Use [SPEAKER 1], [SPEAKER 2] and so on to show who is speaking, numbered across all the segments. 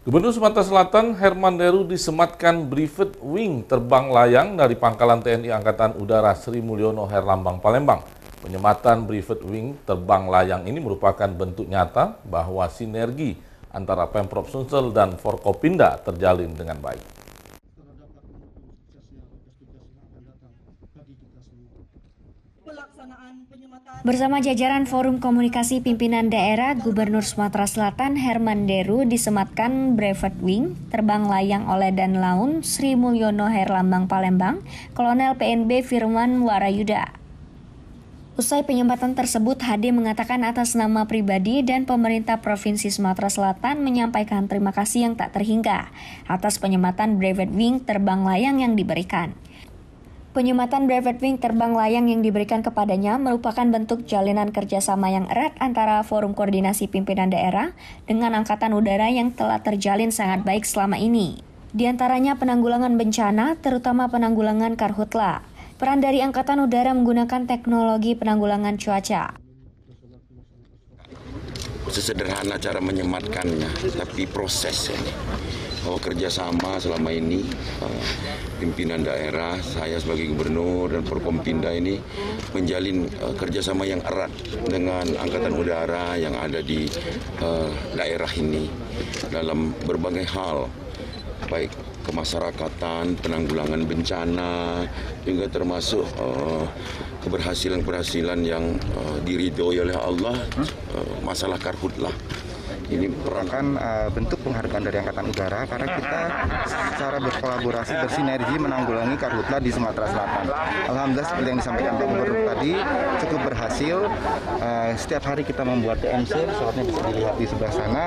[SPEAKER 1] Gubernur Sumatera Selatan Herman Deru disematkan Brevet Wing terbang layang dari Pangkalan TNI Angkatan Udara Sri Mulyono Herlambang Palembang. Penyematan Brevet Wing terbang layang ini merupakan bentuk nyata bahwa sinergi antara Pemprov Sumsel dan Forkopinda terjalin dengan baik.
[SPEAKER 2] Bersama jajaran Forum Komunikasi Pimpinan Daerah, Gubernur Sumatera Selatan Herman Deru disematkan Brevet Wing, terbang layang oleh Dan Laun Sri Mulyono Herlambang Palembang, Kolonel PNB Firman Warayuda. Usai penyempatan tersebut, HD mengatakan atas nama pribadi dan pemerintah Provinsi Sumatera Selatan menyampaikan terima kasih yang tak terhingga atas penyematan Brevet Wing terbang layang yang diberikan. Penyematan Brevet Wing terbang layang yang diberikan kepadanya merupakan bentuk jalinan kerjasama yang erat antara Forum Koordinasi Pimpinan Daerah dengan Angkatan Udara yang telah terjalin sangat baik selama ini. Di antaranya penanggulangan bencana, terutama penanggulangan karhutla. Peran dari Angkatan Udara menggunakan teknologi penanggulangan cuaca.
[SPEAKER 3] Sesederhana cara menyematkannya, tapi proses ini. Bahwa kerjasama selama ini uh, pimpinan daerah, saya sebagai gubernur dan Forkompinda ini menjalin uh, kerjasama yang erat dengan angkatan udara yang ada di uh, daerah ini dalam berbagai hal, baik kemasyarakatan, penanggulangan bencana, juga termasuk keberhasilan-keberhasilan yang uh, diridhoi oleh Allah, uh, masalah karhutlah
[SPEAKER 4] ini merupakan uh, bentuk penghargaan dari Angkatan Udara karena kita secara berkolaborasi bersinergi menanggulangi karhutla di Sumatera Selatan. Alhamdulillah seperti yang disampaikan Pak Gubernur tadi cukup berhasil. Uh, setiap hari kita membuat TMC, pesawatnya bisa dilihat di sebelah sana.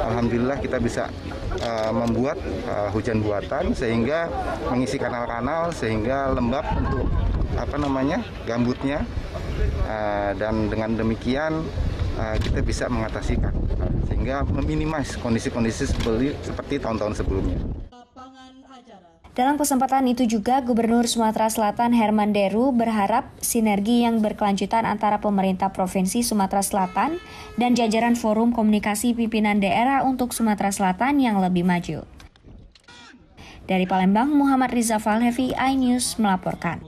[SPEAKER 4] Alhamdulillah kita bisa uh, membuat uh, hujan buatan sehingga mengisi kanal-kanal sehingga lembab untuk apa namanya gambutnya uh, dan dengan demikian uh, kita bisa mengatasi sehingga meminimais kondisi-kondisi seperti tahun-tahun sebelumnya.
[SPEAKER 2] Dalam kesempatan itu juga Gubernur Sumatera Selatan Herman Deru berharap sinergi yang berkelanjutan antara pemerintah Provinsi Sumatera Selatan dan jajaran Forum Komunikasi Pimpinan Daerah untuk Sumatera Selatan yang lebih maju. Dari Palembang, Muhammad Riza Falhevi, iNews melaporkan.